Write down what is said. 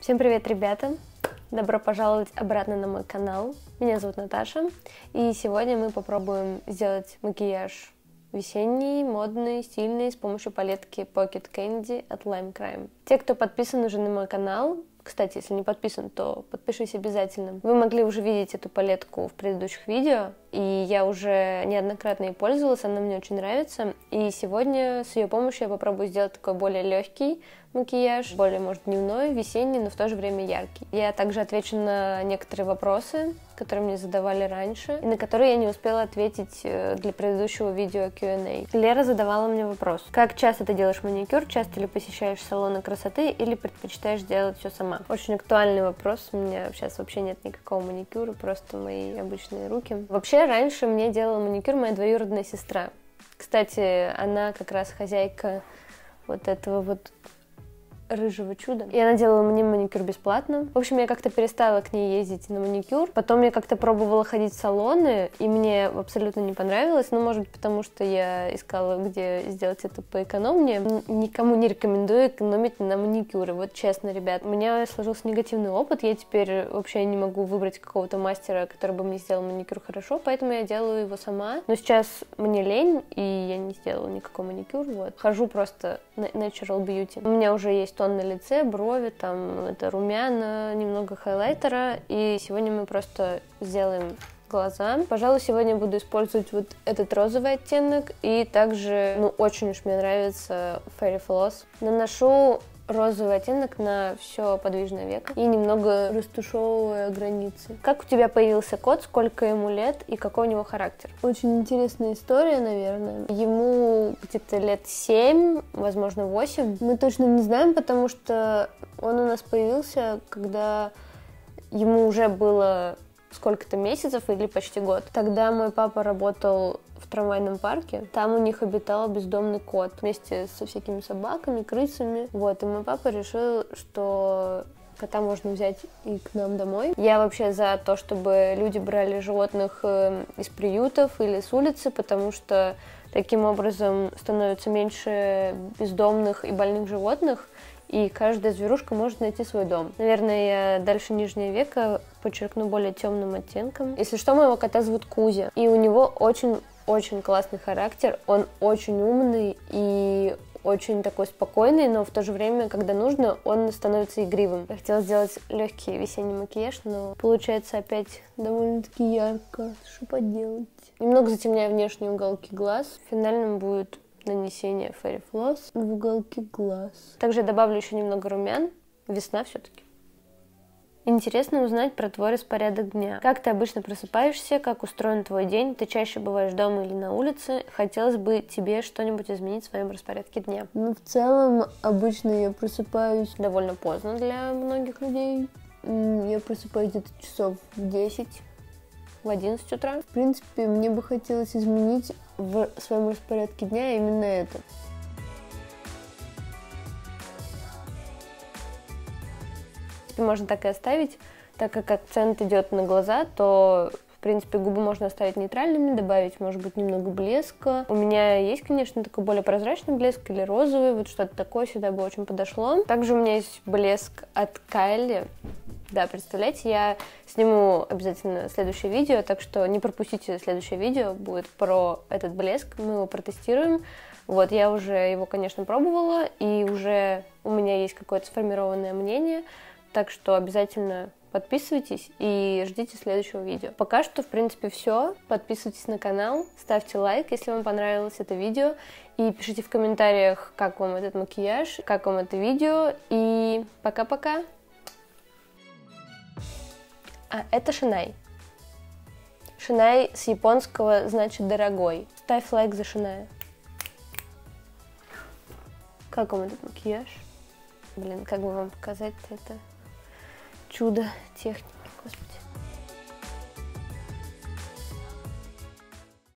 Всем привет, ребята! Добро пожаловать обратно на мой канал. Меня зовут Наташа, и сегодня мы попробуем сделать макияж весенний, модный, стильный с помощью палетки Pocket Candy от Lime Crime. Те, кто подписан уже на мой канал, кстати, если не подписан, то подпишись обязательно. Вы могли уже видеть эту палетку в предыдущих видео, и я уже неоднократно ей пользовалась, она мне очень нравится. И сегодня с ее помощью я попробую сделать такой более легкий макияж, более, может, дневной, весенний, но в то же время яркий. Я также отвечу на некоторые вопросы, которые мне задавали раньше, и на которые я не успела ответить э, для предыдущего видео Q&A. Лера задавала мне вопрос. Как часто ты делаешь маникюр? Часто ли посещаешь салоны красоты или предпочитаешь делать все сама? Очень актуальный вопрос. У меня сейчас вообще нет никакого маникюра, просто мои обычные руки. Вообще, раньше мне делала маникюр моя двоюродная сестра. Кстати, она как раз хозяйка вот этого вот рыжего чуда. И она делала мне маникюр бесплатно. В общем, я как-то перестала к ней ездить на маникюр. Потом я как-то пробовала ходить в салоны, и мне абсолютно не понравилось. Ну, может быть, потому что я искала, где сделать это поэкономнее. Никому не рекомендую экономить на маникюры. Вот честно, ребят. У меня сложился негативный опыт. Я теперь вообще не могу выбрать какого-то мастера, который бы мне сделал маникюр хорошо, поэтому я делаю его сама. Но сейчас мне лень, и я не сделала никакой маникюр. Вот. Хожу просто Natural Beauty. У меня уже есть тон на лице, брови, там это румяна, немного хайлайтера. И сегодня мы просто сделаем глаза. Пожалуй, сегодня буду использовать вот этот розовый оттенок. И также, ну, очень уж мне нравится Fairy Floss. Наношу розовый оттенок на все подвижное веко и немного растушевывая границы. Как у тебя появился кот, сколько ему лет и какой у него характер? Очень интересная история, наверное. Ему где-то лет 7, возможно 8. Мы точно не знаем, потому что он у нас появился, когда ему уже было сколько-то месяцев или почти год. Тогда мой папа работал в трамвайном парке. Там у них обитал бездомный кот вместе со всякими собаками, крысами. Вот, и мой папа решил, что кота можно взять и к нам домой. Я вообще за то, чтобы люди брали животных э, из приютов или с улицы, потому что таким образом становится меньше бездомных и больных животных, и каждая зверушка может найти свой дом. Наверное, я дальше нижнее века подчеркну более темным оттенком. Если что, моего кота зовут Кузя, и у него очень очень классный характер, он очень умный и очень такой спокойный, но в то же время, когда нужно, он становится игривым. Я хотела сделать легкий весенний макияж, но получается опять довольно-таки ярко. Что поделать? Немного затемняю внешние уголки глаз. Финальным будет нанесение Fairy Floss в уголки глаз. Также добавлю еще немного румян. Весна все-таки. Интересно узнать про твой распорядок дня. Как ты обычно просыпаешься, как устроен твой день, ты чаще бываешь дома или на улице. Хотелось бы тебе что-нибудь изменить в своем распорядке дня. Ну, в целом, обычно я просыпаюсь довольно поздно для многих людей. Я просыпаюсь где-то часов в 10 в 11 утра. В принципе, мне бы хотелось изменить в своем распорядке дня именно это. Можно так и оставить, так как акцент идет на глаза, то в принципе, губы можно оставить нейтральными, добавить, может быть, немного блеска. У меня есть, конечно, такой более прозрачный блеск или розовый, вот что-то такое сюда бы очень подошло. Также у меня есть блеск от Кайли. Да, представляете, я сниму обязательно следующее видео, так что не пропустите следующее видео, будет про этот блеск, мы его протестируем. Вот, я уже его, конечно, пробовала, и уже у меня есть какое-то сформированное мнение, так что обязательно подписывайтесь и ждите следующего видео. Пока что, в принципе, все. Подписывайтесь на канал, ставьте лайк, если вам понравилось это видео, и пишите в комментариях, как вам этот макияж, как вам это видео, и пока-пока! А, это Шинай. Шинай с японского значит дорогой. Ставь лайк за Шиная. Как вам этот макияж? Блин, как бы вам показать это? Чудо техники, господи.